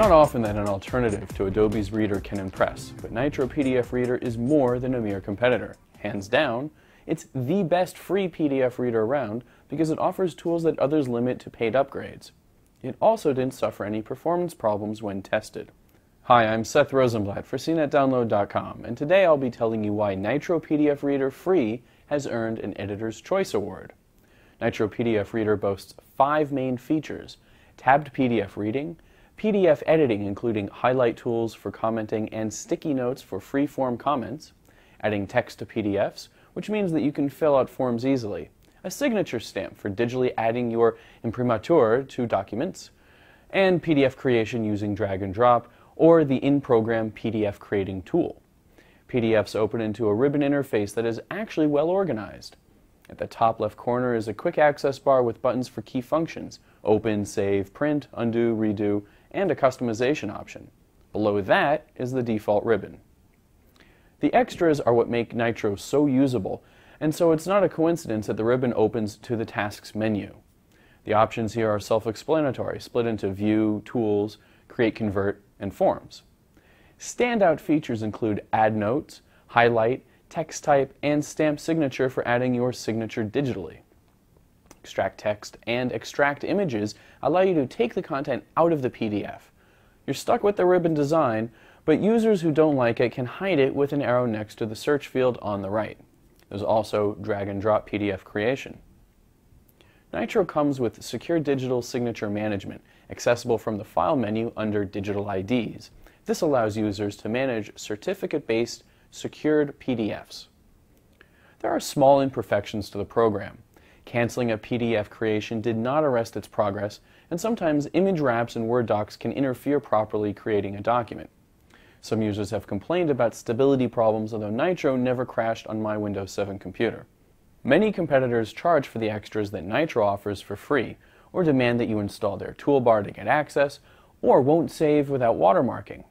not often that an alternative to Adobe's Reader can impress, but Nitro PDF Reader is more than a mere competitor. Hands down, it's the best free PDF reader around because it offers tools that others limit to paid upgrades. It also didn't suffer any performance problems when tested. Hi, I'm Seth Rosenblatt for CNETDownload.com, and today I'll be telling you why Nitro PDF Reader Free has earned an Editor's Choice Award. Nitro PDF Reader boasts five main features tabbed PDF reading, PDF editing, including highlight tools for commenting and sticky notes for free-form comments, adding text to PDFs, which means that you can fill out forms easily, a signature stamp for digitally adding your imprimatur to documents, and PDF creation using drag and drop, or the in-program PDF creating tool. PDFs open into a ribbon interface that is actually well organized. At the top left corner is a quick access bar with buttons for key functions, open, save, print, undo, redo, and a customization option. Below that is the default ribbon. The extras are what make Nitro so usable, and so it's not a coincidence that the ribbon opens to the Tasks menu. The options here are self-explanatory, split into View, Tools, Create Convert, and Forms. Standout features include Add Notes, Highlight, Text Type, and Stamp Signature for adding your signature digitally. Extract text and extract images allow you to take the content out of the PDF. You're stuck with the ribbon design, but users who don't like it can hide it with an arrow next to the search field on the right. There's also drag and drop PDF creation. Nitro comes with secure digital signature management, accessible from the File menu under Digital IDs. This allows users to manage certificate-based secured PDFs. There are small imperfections to the program. Canceling a PDF creation did not arrest its progress, and sometimes image wraps in Word docs can interfere properly creating a document. Some users have complained about stability problems, although Nitro never crashed on my Windows 7 computer. Many competitors charge for the extras that Nitro offers for free, or demand that you install their toolbar to get access, or won't save without watermarking.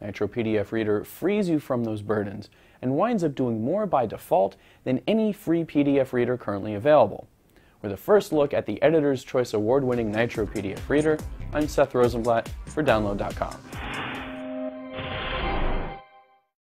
Nitro PDF Reader frees you from those burdens and winds up doing more by default than any free PDF reader currently available. With a first look at the Editor's Choice Award winning Nitro PDF Reader, I'm Seth Rosenblatt for Download.com.